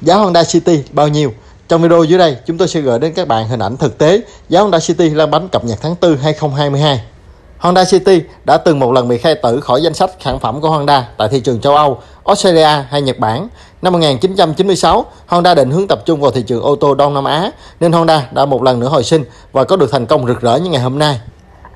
Giá Honda City bao nhiêu? Trong video dưới đây, chúng tôi sẽ gửi đến các bạn hình ảnh thực tế giá Honda City lăn bánh cập nhật tháng 4 2022. Honda City đã từng một lần bị khai tử khỏi danh sách sản phẩm của Honda tại thị trường châu Âu, Australia hay Nhật Bản. Năm 1996, Honda định hướng tập trung vào thị trường ô tô Đông Nam Á, nên Honda đã một lần nữa hồi sinh và có được thành công rực rỡ như ngày hôm nay.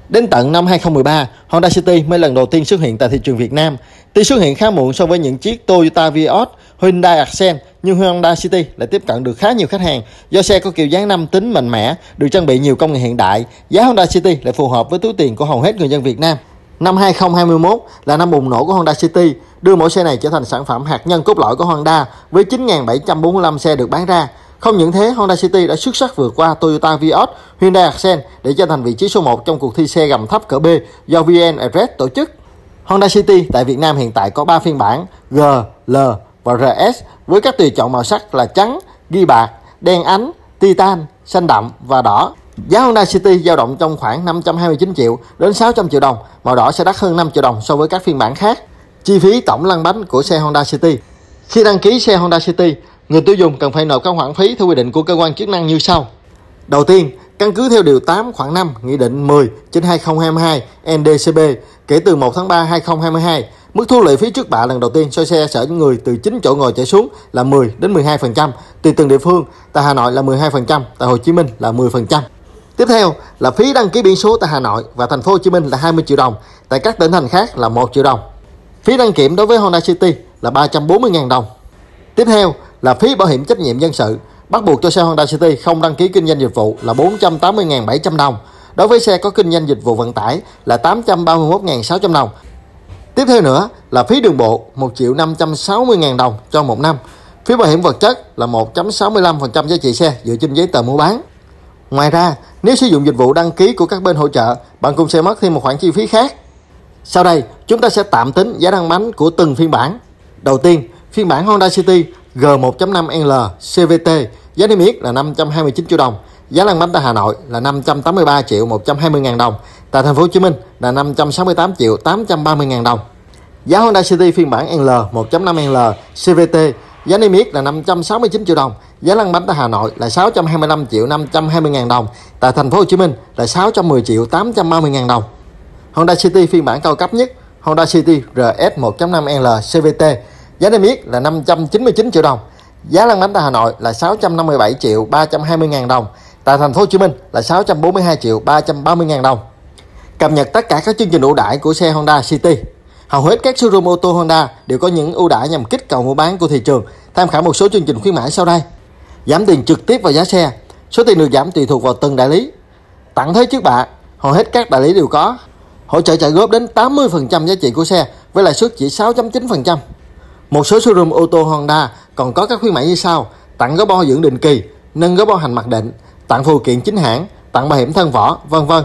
Đến tận năm 2013, Honda City mới lần đầu tiên xuất hiện tại thị trường Việt Nam. Tuy xuất hiện khá muộn so với những chiếc Toyota Vios, Hyundai Accent, nhưng Honda City lại tiếp cận được khá nhiều khách hàng do xe có kiểu dáng nam tính mạnh mẽ, được trang bị nhiều công nghệ hiện đại. Giá Honda City lại phù hợp với túi tiền của hầu hết người dân Việt Nam. Năm 2021 là năm bùng nổ của Honda City, đưa mẫu xe này trở thành sản phẩm hạt nhân cốt lõi của Honda với 9.745 xe được bán ra. Không những thế, Honda City đã xuất sắc vượt qua Toyota Vios, Hyundai Accent để trở thành vị trí số 1 trong cuộc thi xe gầm thấp cỡ B do VN Express tổ chức. Honda City tại Việt Nam hiện tại có 3 phiên bản G, L và RS với các tùy chọn màu sắc là trắng, ghi bạc, đen ánh, titan, xanh đậm và đỏ. Giá Honda City dao động trong khoảng 529 triệu đến 600 triệu đồng, màu đỏ sẽ đắt hơn 5 triệu đồng so với các phiên bản khác. Chi phí tổng lăn bánh của xe Honda City Khi đăng ký xe Honda City, người tiêu dùng cần phải nộp các khoản phí theo quy định của cơ quan chức năng như sau. Đầu tiên, căn cứ theo điều 8 khoảng 5 Nghị định 10 trên 2022 NDCB kể từ 1 tháng 3 2022, mức thu lệ phí trước bạ lần đầu tiên cho xe chở người từ 9 chỗ ngồi trở xuống là 10 đến 12% tùy từng địa phương. Tại Hà Nội là 12%, tại Hồ Chí Minh là 10%. Tiếp theo là phí đăng ký biển số tại Hà Nội và thành phố Hồ Chí Minh là 20 triệu đồng, tại các tỉnh thành khác là 1 triệu đồng. Phí đăng kiểm đối với Honda City là 340.000 đồng. Tiếp theo là phí bảo hiểm trách nhiệm dân sự bắt buộc cho xe Honda City không đăng ký kinh doanh dịch vụ là 480.700 đồng. Đối với xe có kinh doanh dịch vụ vận tải là 831.600 đồng. Tiếp theo nữa là phí đường bộ 1 triệu 560.000 đồng cho một năm. Phí bảo hiểm vật chất là 1.65% giá trị xe dựa trên giấy tờ mua bán. Ngoài ra, nếu sử dụng dịch vụ đăng ký của các bên hỗ trợ, bạn cũng sẽ mất thêm một khoản chi phí khác. Sau đây, chúng ta sẽ tạm tính giá đăng bánh của từng phiên bản. Đầu tiên, phiên bản Honda City G1.5L CVT giá niêm yết là 529 triệu đồng. Giá lăn bánh tại Hà Nội là 583 triệu 120 ngàn đồng. Tại thành phố Hồ Chí Minh là 568 triệu 830 ngàn đồng. Giá Honda City phiên bản L 1.5L CVT giá niêm yết là 569 triệu đồng. Giá lăn bánh tại Hà Nội là 625 triệu 520 ngàn đồng. Tại thành phố Hồ Chí Minh là 610 triệu 830 ngàn đồng. Honda City phiên bản cao cấp nhất, Honda City RS 1.5L CVT giá niêm yết là 599 triệu đồng. Giá lăn bánh tại Hà Nội là 657 triệu 320 ngàn đồng. Tại thành phố Hồ Chí Minh là 642 triệu 330 ngàn đồng. Cập nhật tất cả các chương trình ưu đãi của xe Honda City. Hầu hết các showroom ô tô Honda đều có những ưu đãi nhằm kích cầu mua bán của thị trường. Tham khảo một số chương trình khuyến mãi sau đây. Giảm tiền trực tiếp vào giá xe. Số tiền được giảm tùy thuộc vào từng đại lý. Tặng thế trước bạ, hầu hết các đại lý đều có. Hỗ trợ trả góp đến 80% giá trị của xe với lãi suất chỉ 6.9%. Một số showroom ô tô Honda còn có các khuyến mãi như sau: tặng gói bo dưỡng định kỳ, nâng gói bo hành mặc định, tặng phụ kiện chính hãng, tặng bảo hiểm thân vỏ, vân vân.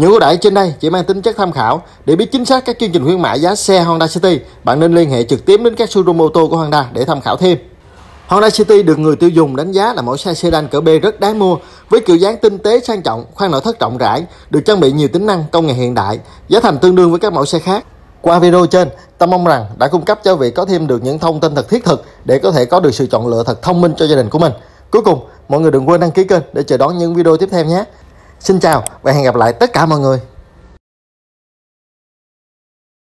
Những ưu đãi trên đây chỉ mang tính chất tham khảo. Để biết chính xác các chương trình khuyến mại giá xe Honda City, bạn nên liên hệ trực tiếp đến các showroom ô tô của Honda để tham khảo thêm. Honda City được người tiêu dùng đánh giá là mẫu xe sedan cỡ B rất đáng mua, với kiểu dáng tinh tế sang trọng, khoang nội thất rộng rãi, được trang bị nhiều tính năng công nghệ hiện đại, giá thành tương đương với các mẫu xe khác. Qua video trên, ta mong rằng đã cung cấp cho vị có thêm được những thông tin thật thiết thực để có thể có được sự chọn lựa thật thông minh cho gia đình của mình. Cuối cùng, mọi người đừng quên đăng ký kênh để chờ đón những video tiếp theo nhé. Xin chào và hẹn gặp lại tất cả mọi người.